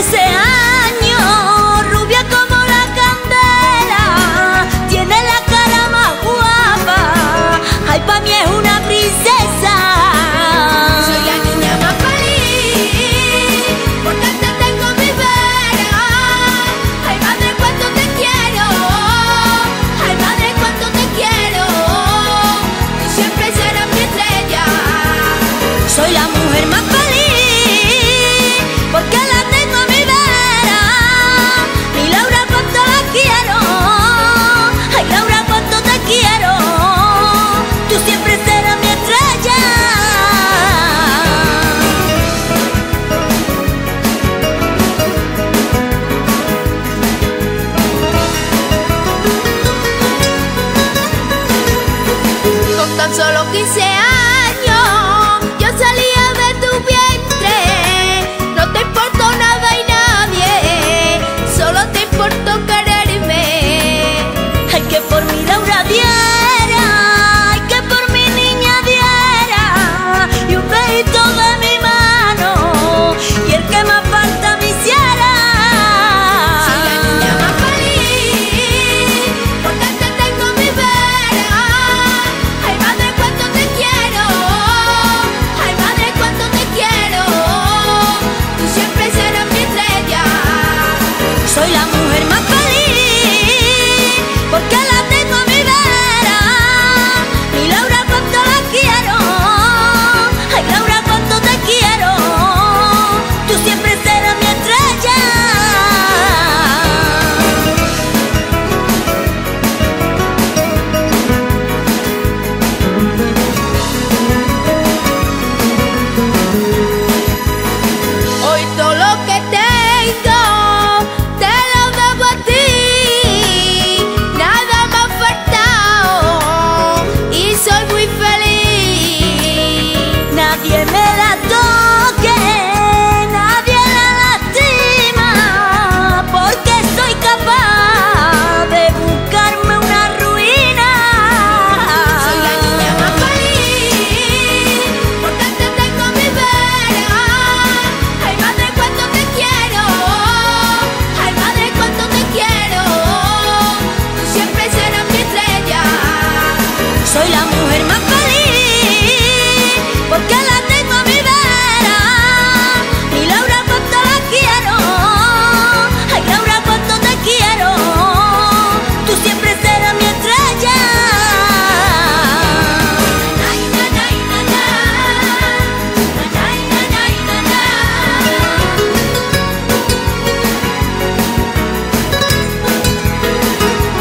ese año, rubia como la candela, tiene la cara más guapa, ay pa' mí es una princesa. Soy la niña más feliz, porque te tengo mi vera, ay madre cuánto te quiero, ay madre cuánto te quiero, tú siempre serás mi estrella. Soy la mujer más 15 años. Yo salí nadie me la toque, nadie la lastima, porque soy capaz de buscarme una ruina. Soy la niña más feliz, porque te tengo mi vera. Ay, madre, cuánto te quiero, ay, madre, cuánto te quiero, tú siempre serás mi estrella. Soy la